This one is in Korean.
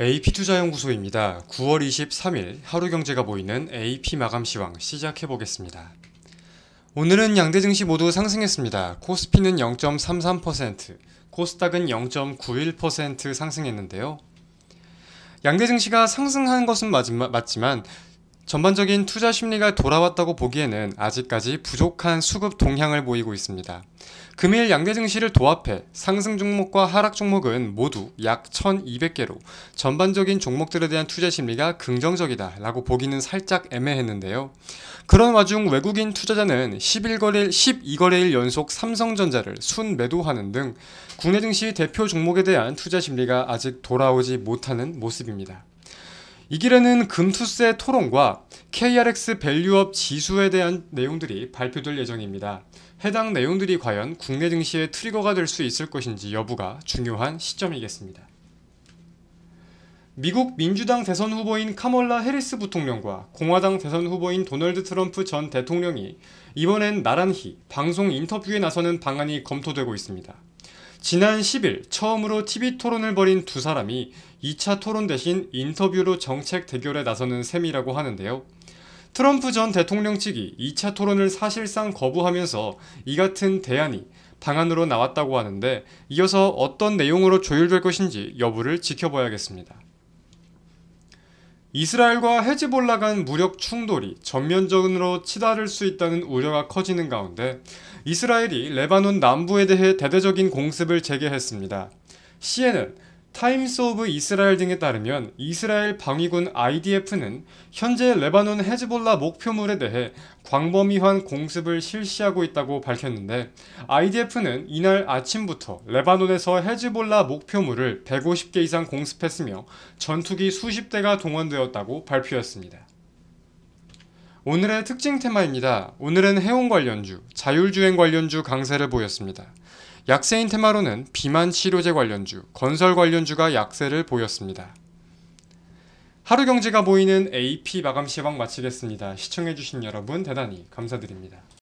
AP투자연구소입니다. 9월 23일 하루 경제가 보이는 AP 마감 시황 시작해 보겠습니다. 오늘은 양대 증시 모두 상승했습니다. 코스피는 0.33%, 코스닥은 0.91% 상승했는데요. 양대 증시가 상승한 것은 맞지만 전반적인 투자 심리가 돌아왔다고 보기에는 아직까지 부족한 수급 동향을 보이고 있습니다. 금일 양대 증시를 도합해 상승 종목과 하락 종목은 모두 약 1200개로 전반적인 종목들에 대한 투자 심리가 긍정적이다 라고 보기는 살짝 애매했는데요. 그런 와중 외국인 투자자는 11거래일, 12거래일 연속 삼성전자를 순 매도하는 등 국내 증시 대표 종목에 대한 투자 심리가 아직 돌아오지 못하는 모습입니다. 이 길에는 금투세 토론과 KRX 밸류업 지수에 대한 내용들이 발표될 예정입니다. 해당 내용들이 과연 국내 증시의 trigger가 될 수 있을 것인지 여부가 중요한 시점이겠습니다. 미국 민주당 대선 후보인 카멀라 해리스 부통령과 공화당 대선 후보인 도널드 트럼프 전 대통령이 이번엔 나란히 방송 인터뷰에 나서는 방안이 검토되고 있습니다. 지난 10일 처음으로 TV 토론을 벌인 두 사람이 2차 토론 대신 인터뷰로 정책 대결에 나서는 셈이라고 하는데요. 트럼프 전 대통령 측이 2차 토론을 사실상 거부하면서 이 같은 대안이 방안으로 나왔다고 하는데 이어서 어떤 내용으로 조율될 것인지 여부를 지켜봐야겠습니다. 이스라엘과 헤즈볼라 간 무력 충돌이 전면적으로 치달을 수 있다는 우려가 커지는 가운데 이스라엘이 레바논 남부에 대해 대대적인 공습을 재개했습니다. CNN 타임스 오브 이스라엘 등에 따르면 이스라엘 방위군 IDF는 현재 레바논 헤즈볼라 목표물에 대해 광범위한 공습을 실시하고 있다고 밝혔는데 IDF는 이날 아침부터 레바논에서 헤즈볼라 목표물을 150개 이상 공습했으며 전투기 수십 대가 동원되었다고 발표했습니다. 오늘의 특징 테마입니다. 오늘은 해운 관련주, 자율주행 관련주 강세를 보였습니다. 약세인 테마로는 비만 치료제 관련주, 건설 관련주가 약세를 보였습니다. 하루 경제가 보이는 AP 마감 시황 마치겠습니다. 시청해주신 여러분 대단히 감사드립니다.